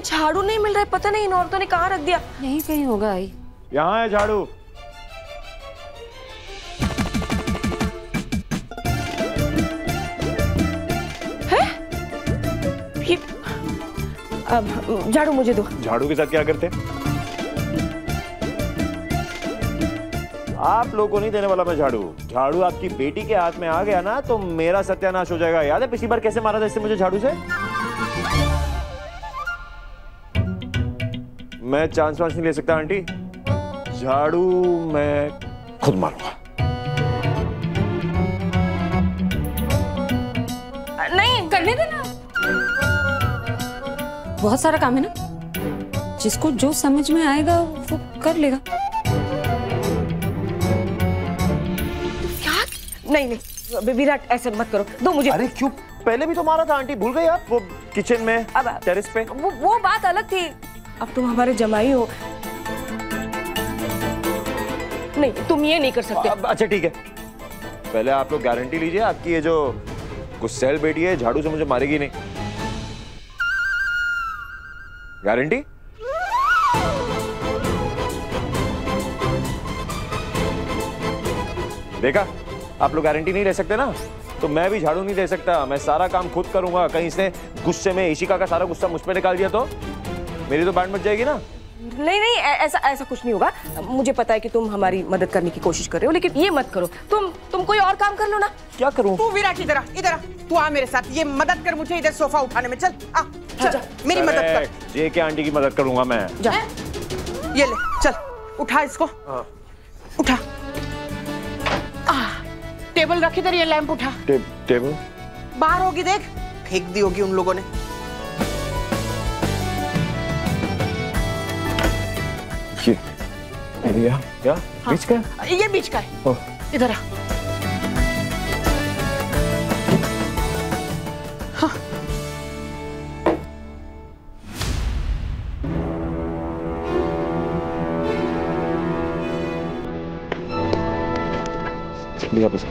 मुझे झाड़ू नहीं मिल रहा है पता नहीं इन औरतों ने कहाँ रख दिया। यहीं कहीं होगा आई। यहाँ है झाड़ू। अब झाड़ू मुझे दो। झाड़ू के साथ क्या करते आप लोगों को नहीं देने वाला मैं झाड़ू। झाड़ू आपकी बेटी के हाथ में आ गया ना तो मेरा सत्यानाश हो जाएगा। याद है पिछली बार कैसे मारा था इससे मुझे झाड़ू से? मैं चांस वांस नहीं ले सकता आंटी। झाड़ू मैं खुद मारूँगा। नहीं करने देना। बहुत सारा काम है ना? जिसको जो समझ में आएगा वो कर लेगा। क्या? नहीं नहीं विराट ऐसे मत करो। दो मुझे। अरे क्यों? पहले भी तो मारा था आंटी। भूल गई आप? वो किचन में अब- टेरेस पे। वो वो बात अलग थी। अब तुम हमारे जमाई हो। नहीं, तुम ये नहीं कर सकते। अच्छा ठीक है। पहले आप लोग गारंटी लीजिए आपकी ये जो गुस्सेल बेटी है, झाड़ू से मुझे मारेगी नहीं। गारंटी? देखा, आप लोग गारंटी नहीं ले सकते ना? तो मैं भी झाड़ू नहीं दे सकता। मैं सारा काम खुद करूँगा। कहीं इसने गुस्से में ईशिका का सारा गुस्सा मुझ पर निकाल दिया तो? मेरी तो बैंड मच जाएगी ना? नहीं नहीं ऐसा ऐसा कुछ नहीं होगा। मुझे पता है कि तुम हमारी मदद करने की कोशिश कर रहे हो लेकिन ये मत करो। तुम तुम कोई और काम कर लो ना। क्या करूँ? तू विराट इधर आ इधर आ। तू आ मेरे साथ ये मदद कर मुझे इधर सोफा उठाने में। चल आ चल जा। मेरी मदद कर. जे के आंटी की मदद करूँगा मैं। जा। ये ले चल उठा इसको। हाँ। उठा। टेबल रख इधर ये लैंप उठा। टेबल? बाहर होगी देख। फेंक दी होगी उन लोगों ने। ये एरिया क्या बीच का ये बीच का है इधर आ। लिया बस